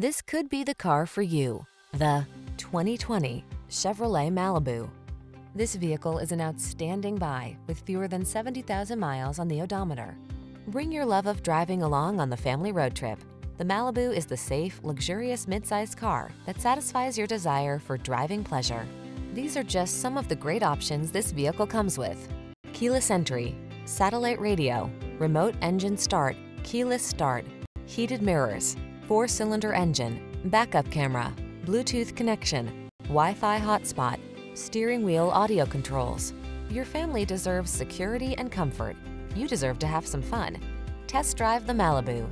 This could be the car for you. The 2020 Chevrolet Malibu. This vehicle is an outstanding buy with fewer than 70,000 miles on the odometer. Bring your love of driving along on the family road trip. The Malibu is the safe, luxurious midsize car that satisfies your desire for driving pleasure. These are just some of the great options this vehicle comes with. Keyless entry, satellite radio, remote engine start, keyless start, heated mirrors, four-cylinder engine, backup camera, Bluetooth connection, Wi-Fi hotspot, steering wheel audio controls. Your family deserves security and comfort. You deserve to have some fun. Test drive the Malibu.